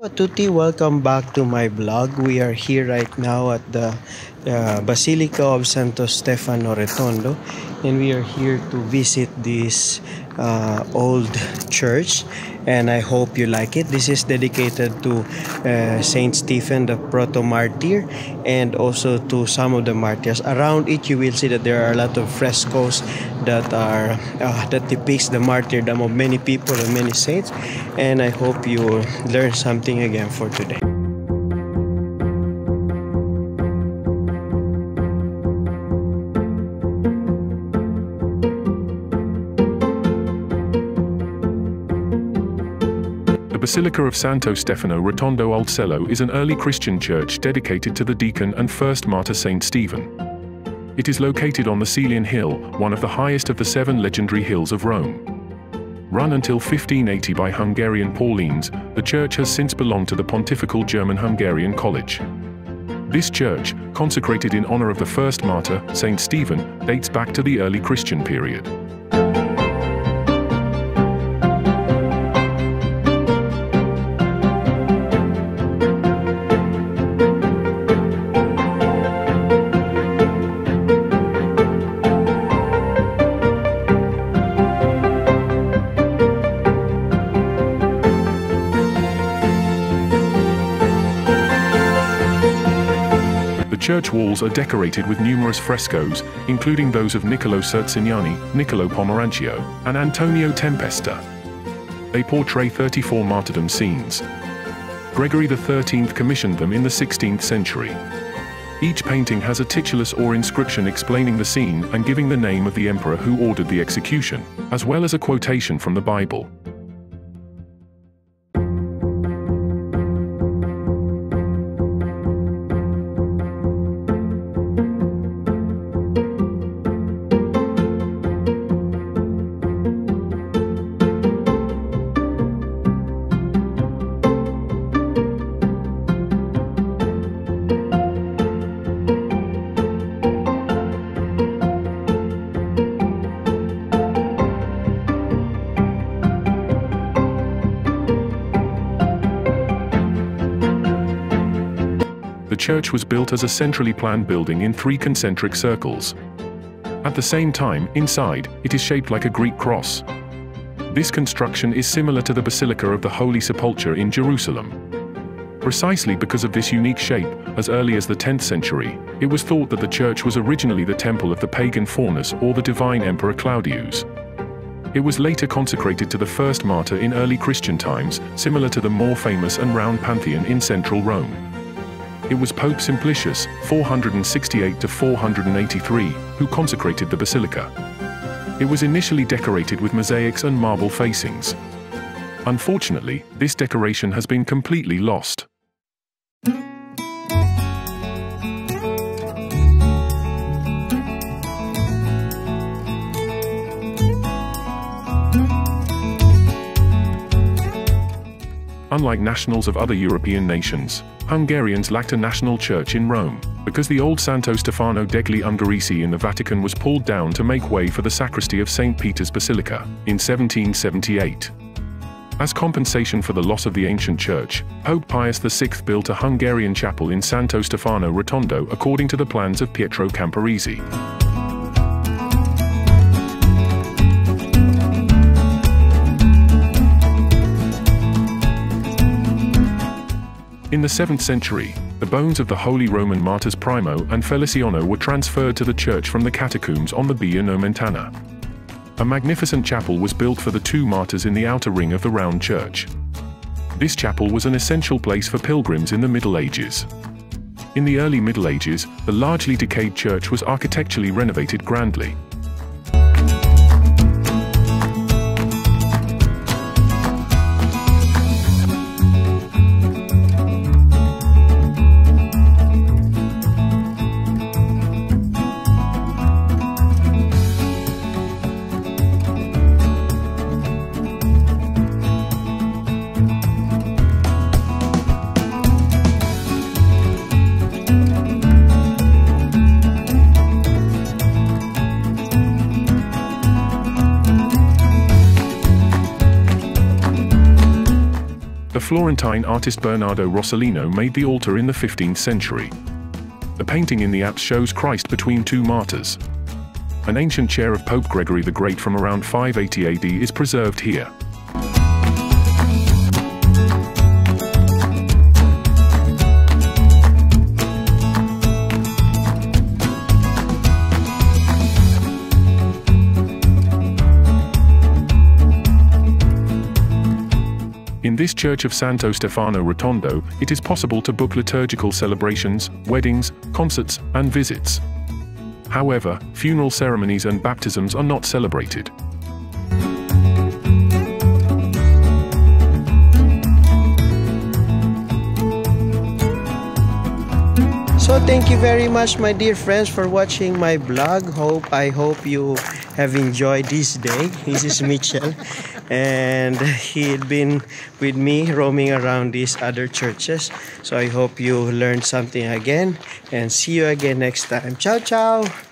Hello tutti, welcome back to my blog. We are here right now at the uh, Basilica of Santo Stefano Rotondo and we are here to visit this uh, old church and I hope you like it. This is dedicated to uh, Saint Stephen the proto-martyr and also to some of the martyrs. Around it you will see that there are a lot of frescoes that are uh, that depicts the martyrdom of many people and many saints and I hope you learn something again for today. Basilica of Santo Stefano Rotondo al Celio is an early Christian church dedicated to the deacon and first martyr Saint Stephen. It is located on the Celian Hill, one of the highest of the seven legendary hills of Rome. Run until 1580 by Hungarian Paulines, the church has since belonged to the Pontifical German-Hungarian College. This church, consecrated in honor of the first martyr, Saint Stephen, dates back to the early Christian period. Church walls are decorated with numerous frescoes, including those of Niccolo Circignani, Niccolo Pomarancio, and Antonio Tempesta. They portray 34 martyrdom scenes. Gregory XIII commissioned them in the 16th century. Each painting has a titulus or inscription explaining the scene and giving the name of the emperor who ordered the execution, as well as a quotation from the Bible. Church was built as a centrally planned building in three concentric circles. At the same time, inside, it is shaped like a Greek cross. This construction is similar to the Basilica of the Holy Sepulchre in Jerusalem. Precisely because of this unique shape, as early as the 10th century, it was thought that the church was originally the temple of the pagan Faunus or the divine emperor Claudius. It was later consecrated to the first martyr in early Christian times, similar to the more famous and round Pantheon in central Rome. It was Pope Simplicius, 468 to 483, who consecrated the basilica. It was initially decorated with mosaics and marble facings. Unfortunately, this decoration has been completely lost. Unlike nationals of other European nations, Hungarians lacked a national church in Rome, because the old Santo Stefano degli Ungheresi in the Vatican was pulled down to make way for the sacristy of St. Peter's Basilica, in 1778. As compensation for the loss of the ancient church, Pope Pius VI built a Hungarian chapel in Santo Stefano Rotondo according to the plans of Pietro Camporese. In the 7th century, the bones of the Holy Roman martyrs Primo and Feliciano were transferred to the church from the catacombs on the Via Nomentana. A magnificent chapel was built for the two martyrs in the outer ring of the round church. This chapel was an essential place for pilgrims in the Middle Ages. In the early Middle Ages, the largely decayed church was architecturally renovated grandly, Florentine artist Bernardo Rossellino made the altar in the 15th century. The painting in the apse shows Christ between two martyrs. An ancient chair of Pope Gregory the Great from around 580 AD is preserved here. This church of Santo Stefano Rotondo, it is possible to book liturgical celebrations, weddings, concerts, and visits. However, funeral ceremonies and baptisms are not celebrated. Thank you very much my dear friends for watching my blog. Hope I hope you have enjoyed this day. This is Mitchell and he'd been with me roaming around these other churches. So I hope you learned something again and see you again next time. Ciao ciao.